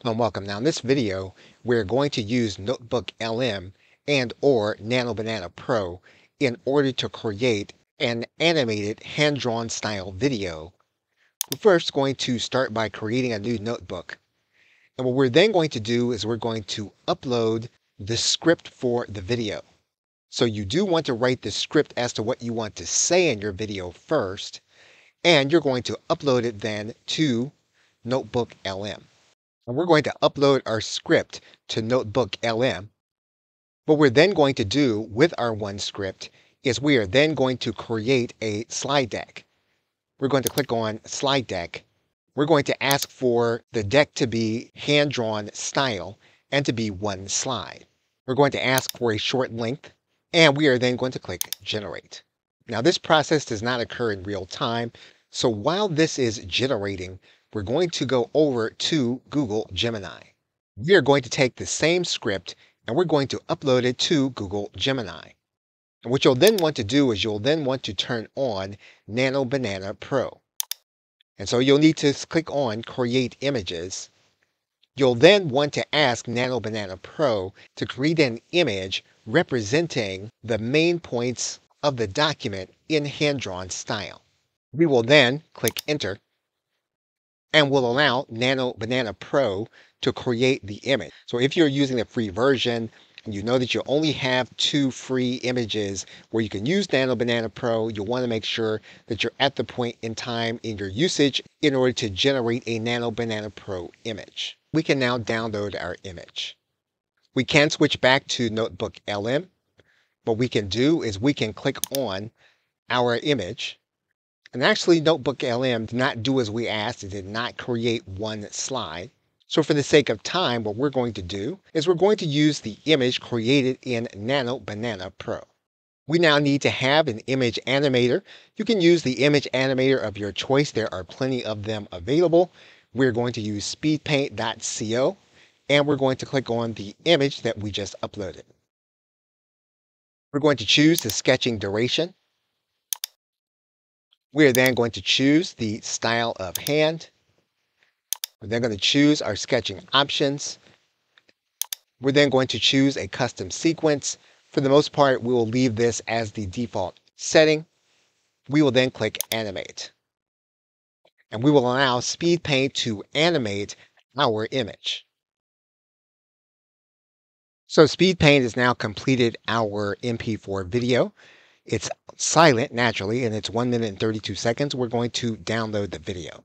And welcome. Now in this video, we're going to use Notebook LM and or Nano Banana Pro in order to create an animated hand-drawn style video. We're first going to start by creating a new notebook. And what we're then going to do is we're going to upload the script for the video. So you do want to write the script as to what you want to say in your video first, and you're going to upload it then to Notebook LM. And we're going to upload our script to Notebook LM. What we're then going to do with our one script is we are then going to create a slide deck. We're going to click on slide deck. We're going to ask for the deck to be hand-drawn style and to be one slide. We're going to ask for a short length and we are then going to click generate. Now this process does not occur in real time. So while this is generating, we're going to go over to Google Gemini. We are going to take the same script and we're going to upload it to Google Gemini. And what you'll then want to do is you'll then want to turn on Nano Banana Pro. And so you'll need to click on Create Images. You'll then want to ask Nano Banana Pro to create an image representing the main points of the document in hand-drawn style. We will then click Enter and will allow Nano Banana Pro to create the image. So if you're using the free version, and you know that you only have two free images where you can use Nano Banana Pro, you'll want to make sure that you're at the point in time in your usage in order to generate a Nano Banana Pro image. We can now download our image. We can switch back to Notebook LM. What we can do is we can click on our image and actually, Notebook LM did not do as we asked. It did not create one slide. So for the sake of time, what we're going to do is we're going to use the image created in Nano Banana Pro. We now need to have an image animator. You can use the image animator of your choice. There are plenty of them available. We're going to use speedpaint.co and we're going to click on the image that we just uploaded. We're going to choose the sketching duration. We are then going to choose the style of hand. We're then going to choose our sketching options. We're then going to choose a custom sequence. For the most part, we will leave this as the default setting. We will then click animate. And we will allow Speed Paint to animate our image. So Speed Paint has now completed our MP4 video. It's silent naturally and it's 1 minute and 32 seconds. We're going to download the video.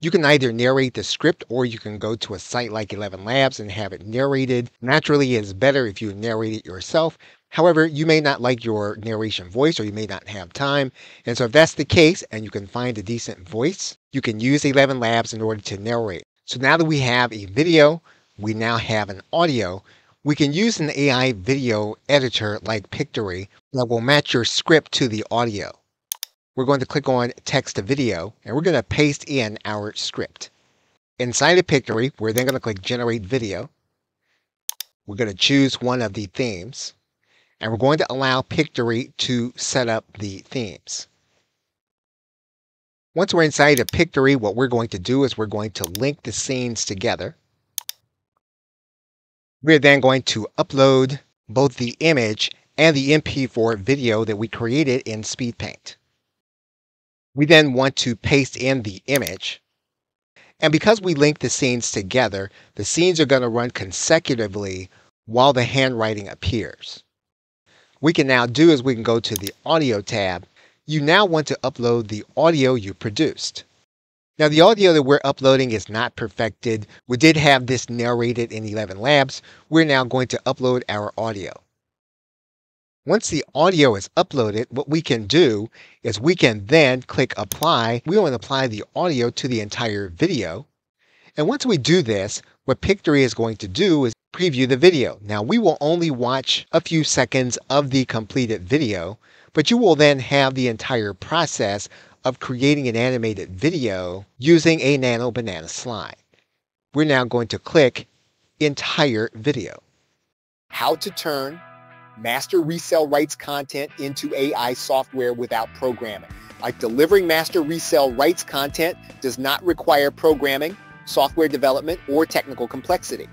You can either narrate the script or you can go to a site like 11 Labs and have it narrated. Naturally, it's better if you narrate it yourself. However, you may not like your narration voice or you may not have time. And so if that's the case and you can find a decent voice, you can use 11 Labs in order to narrate. So now that we have a video, we now have an audio. We can use an AI video editor like Pictory that will match your script to the audio. We're going to click on text to video and we're going to paste in our script. Inside of Pictory, we're then going to click generate video. We're going to choose one of the themes and we're going to allow Pictory to set up the themes. Once we're inside of Pictory, what we're going to do is we're going to link the scenes together. We're then going to upload both the image and the MP4 video that we created in SpeedPaint. We then want to paste in the image. And because we link the scenes together, the scenes are going to run consecutively while the handwriting appears. We can now do is we can go to the audio tab. You now want to upload the audio you produced. Now the audio that we're uploading is not perfected. We did have this narrated in 11 Labs. We're now going to upload our audio. Once the audio is uploaded, what we can do is we can then click apply. We want to apply the audio to the entire video. And once we do this, what Pictory is going to do is preview the video. Now we will only watch a few seconds of the completed video, but you will then have the entire process of creating an animated video using a Nano Banana slide. We're now going to click Entire Video. How to turn master resale rights content into AI software without programming. Like delivering master resale rights content does not require programming, software development, or technical complexity.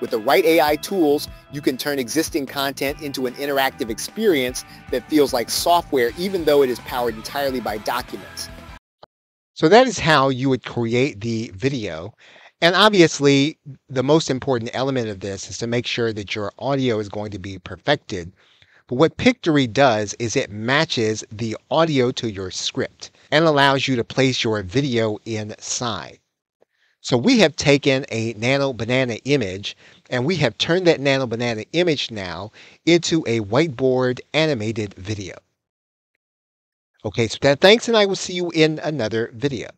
With the right AI tools, you can turn existing content into an interactive experience that feels like software even though it is powered entirely by documents. So that is how you would create the video. And obviously, the most important element of this is to make sure that your audio is going to be perfected. But what Pictory does is it matches the audio to your script and allows you to place your video inside. So we have taken a Nano Banana image and we have turned that Nano Banana image now into a whiteboard animated video. Okay, so that thanks and I will see you in another video.